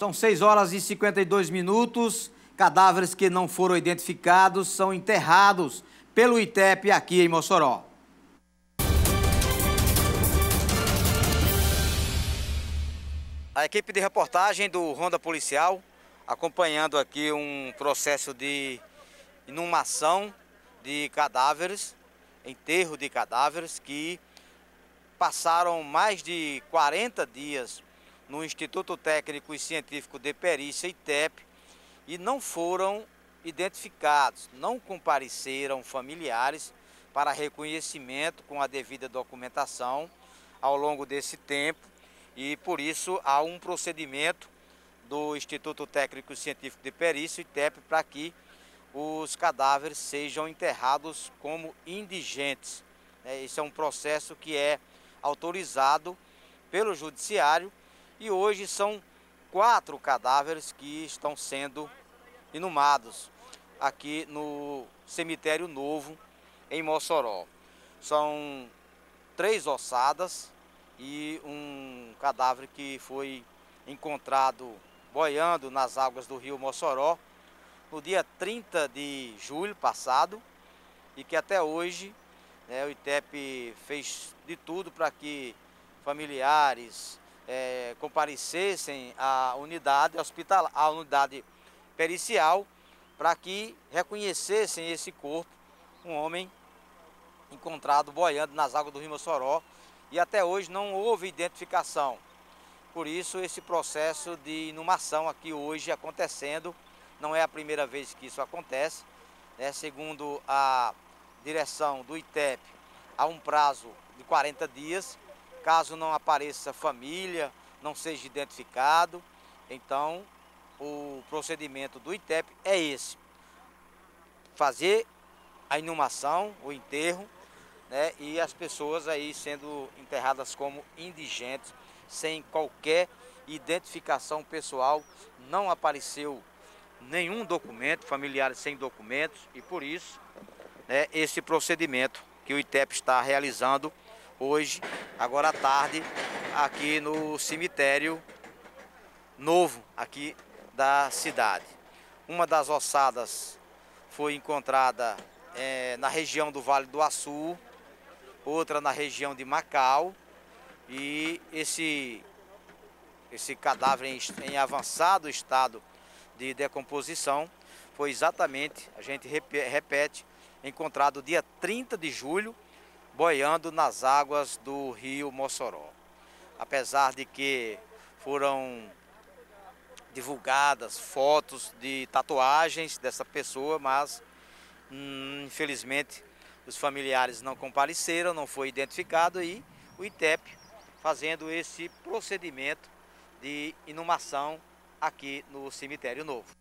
São 6 horas e 52 minutos. Cadáveres que não foram identificados são enterrados pelo ITEP aqui em Mossoró. A equipe de reportagem do Ronda Policial acompanhando aqui um processo de inumação de cadáveres, enterro de cadáveres que passaram mais de 40 dias no Instituto Técnico e Científico de Perícia, ITEP, e não foram identificados, não compareceram familiares para reconhecimento com a devida documentação ao longo desse tempo e por isso há um procedimento do Instituto Técnico e Científico de Perícia, ITEP, para que os cadáveres sejam enterrados como indigentes. É, esse é um processo que é autorizado pelo Judiciário e hoje são quatro cadáveres que estão sendo inumados aqui no cemitério novo em Mossoró. São três ossadas e um cadáver que foi encontrado boiando nas águas do rio Mossoró no dia 30 de julho passado e que até hoje né, o ITEP fez de tudo para que familiares, é, comparecessem à unidade hospitalar, à unidade pericial, para que reconhecessem esse corpo, um homem encontrado boiando nas águas do Rio Mossoró, e até hoje não houve identificação. Por isso, esse processo de inumação aqui hoje acontecendo, não é a primeira vez que isso acontece, né? segundo a direção do ITEP, há um prazo de 40 dias Caso não apareça família, não seja identificado, então o procedimento do ITEP é esse. Fazer a inumação, o enterro, né, e as pessoas aí sendo enterradas como indigentes, sem qualquer identificação pessoal, não apareceu nenhum documento, familiares sem documentos, e por isso né, esse procedimento que o ITEP está realizando hoje, agora à tarde, aqui no cemitério novo aqui da cidade. Uma das ossadas foi encontrada é, na região do Vale do Açu, outra na região de Macau e esse, esse cadáver em, em avançado estado de decomposição foi exatamente, a gente repete, encontrado dia 30 de julho boiando nas águas do rio Mossoró. Apesar de que foram divulgadas fotos de tatuagens dessa pessoa, mas hum, infelizmente os familiares não compareceram, não foi identificado e o ITEP fazendo esse procedimento de inumação aqui no cemitério novo.